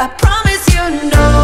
I promise you know